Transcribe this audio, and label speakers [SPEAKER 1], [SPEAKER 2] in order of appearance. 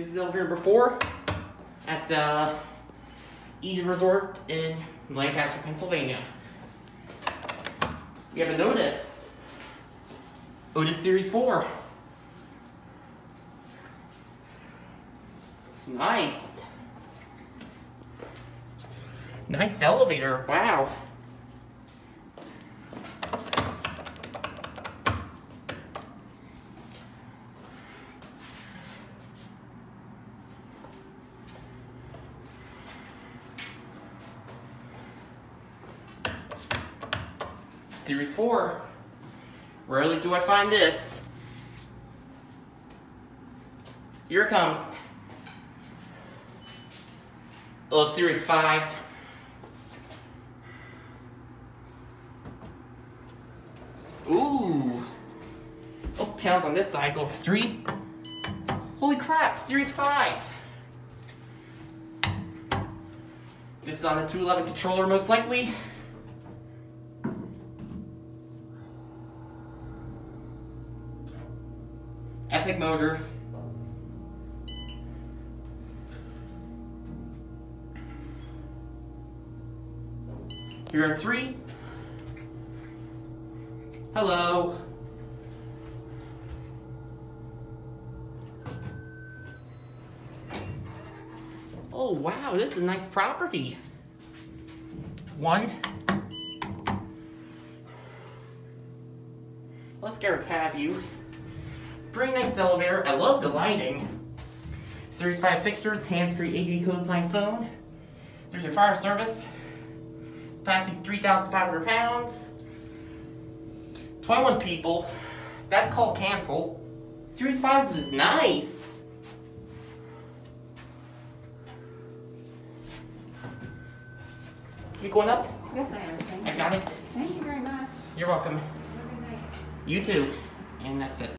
[SPEAKER 1] This is elevator before at uh, Eden Resort in Lancaster, Pennsylvania. We have a Otis. Otis Series 4. Nice. Nice elevator, wow. Series 4. Rarely do I find this. Here it comes. Little Series 5. Ooh. Oh, panels on this side go to 3. Holy crap, Series 5. This is on the 211 controller most likely. Epic motor. Here are three. Hello. Oh wow, this is a nice property. One. Let's get a cab view. Pretty nice elevator. I love the lighting. Series 5 fixtures, hands-free AD code line phone. There's your fire service. Capacity 3,500 pounds. 21 people. That's called cancel. Series 5 is nice. You going up?
[SPEAKER 2] Yes, I am. Thank
[SPEAKER 1] I
[SPEAKER 2] you.
[SPEAKER 1] got it.
[SPEAKER 2] Thank you very much.
[SPEAKER 1] You're welcome.
[SPEAKER 2] Have a good night.
[SPEAKER 1] You too. And that's it.